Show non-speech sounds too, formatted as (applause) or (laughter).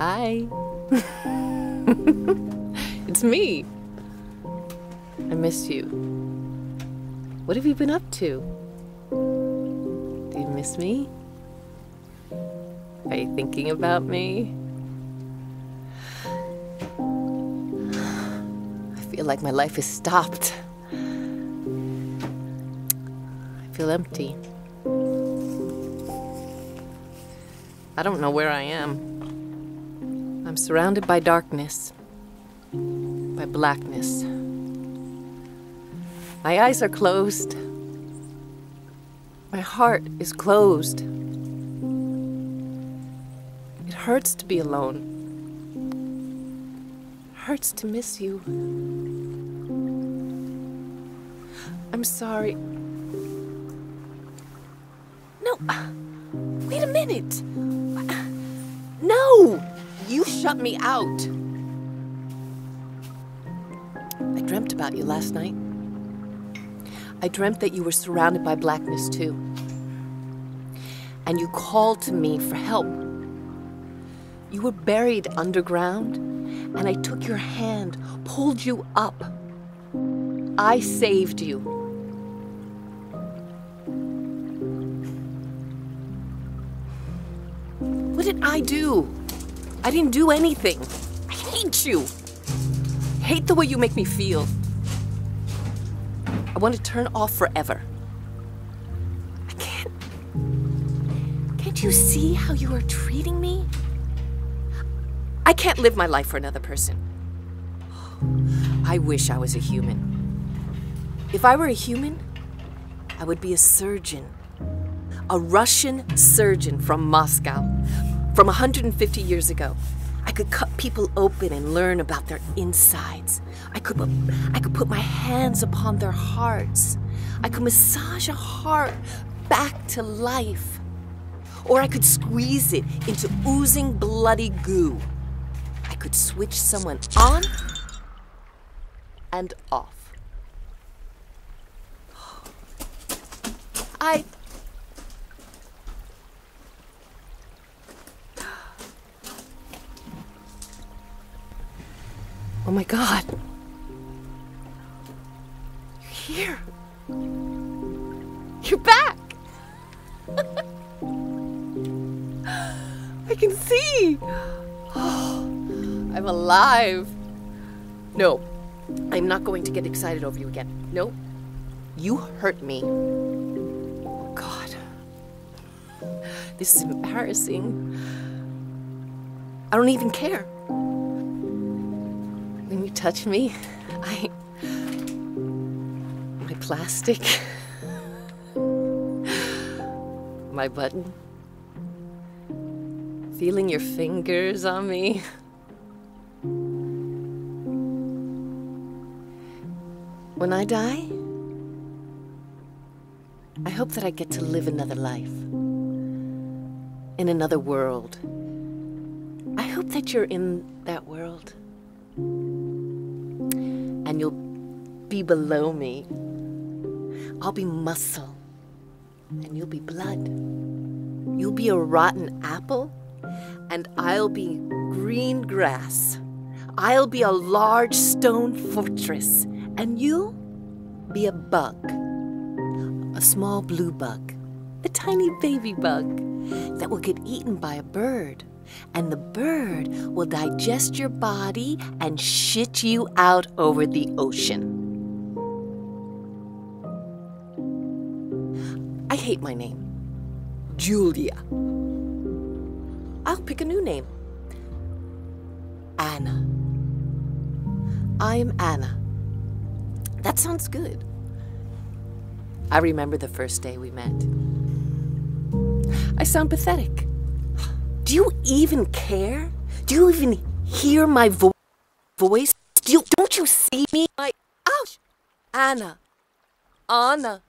Hi. (laughs) it's me. I miss you. What have you been up to? Do you miss me? Are you thinking about me? I feel like my life is stopped. I feel empty. I don't know where I am. I'm surrounded by darkness, by blackness. My eyes are closed. My heart is closed. It hurts to be alone. It hurts to miss you. I'm sorry. No, wait a minute. Shut me out. I dreamt about you last night. I dreamt that you were surrounded by blackness too. And you called to me for help. You were buried underground, and I took your hand, pulled you up. I saved you. What did I do? I didn't do anything. I hate you. I hate the way you make me feel. I want to turn off forever. I can't. Can't you see how you are treating me? I can't live my life for another person. I wish I was a human. If I were a human, I would be a surgeon. A Russian surgeon from Moscow from 150 years ago. I could cut people open and learn about their insides. I could, I could put my hands upon their hearts. I could massage a heart back to life. Or I could squeeze it into oozing bloody goo. I could switch someone on and off. I Oh my god. You're here. You're back. (laughs) I can see. Oh, (gasps) I'm alive. No, I'm not going to get excited over you again. No, you hurt me. Oh god. This is embarrassing. I don't even care. Touch me, I. My plastic. My button. Feeling your fingers on me. When I die, I hope that I get to live another life. In another world. I hope that you're in that world and you'll be below me. I'll be muscle, and you'll be blood. You'll be a rotten apple, and I'll be green grass. I'll be a large stone fortress, and you'll be a bug. A small blue bug, a tiny baby bug that will get eaten by a bird and the bird will digest your body and shit you out over the ocean. I hate my name. Julia. I'll pick a new name. Anna. I'm Anna. That sounds good. I remember the first day we met. I sound pathetic. Do you even care? Do you even hear my vo- voice? Do you, don't you see me? My ouch, Anna, Anna.